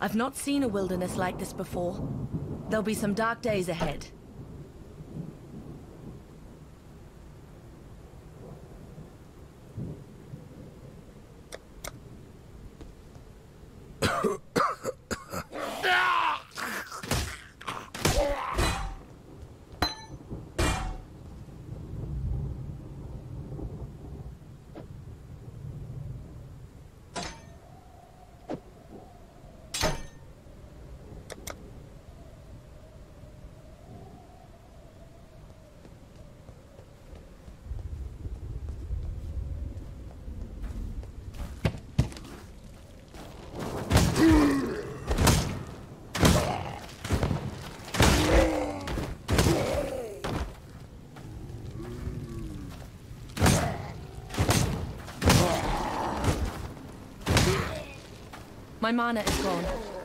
I've not seen a wilderness like this before. There'll be some dark days ahead. My mana is gone.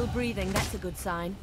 Still breathing, that's a good sign.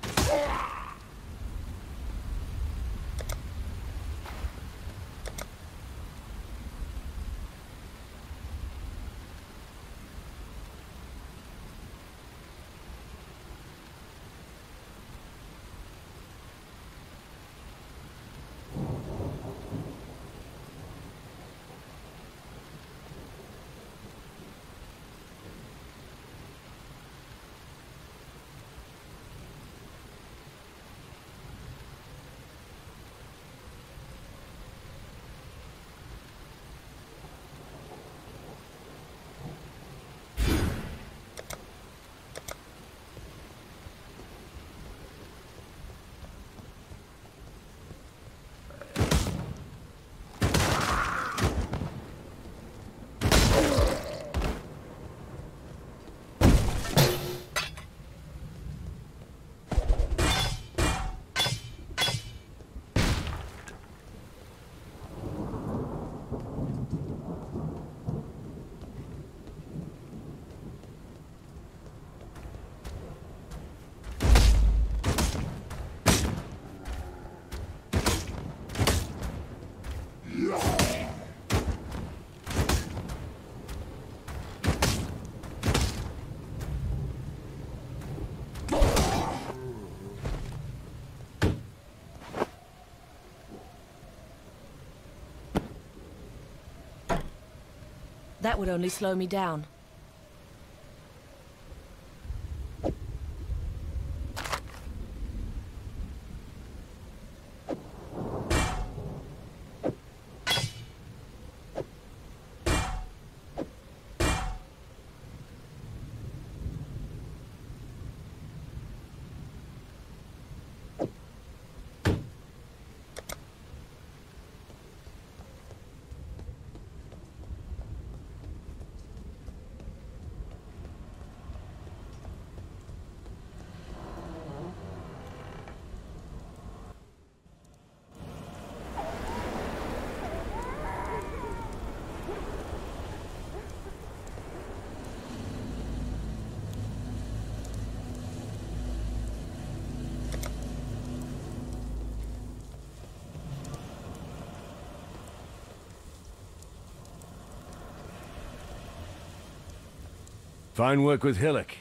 That would only slow me down. Fine work with Hillock.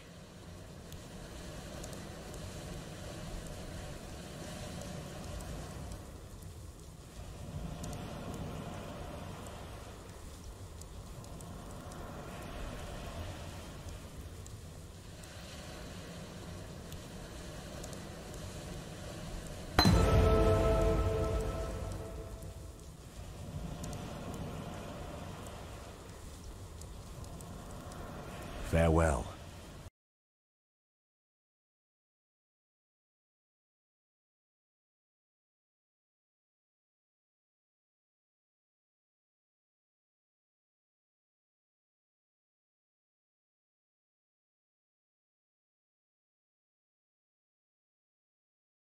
Farewell.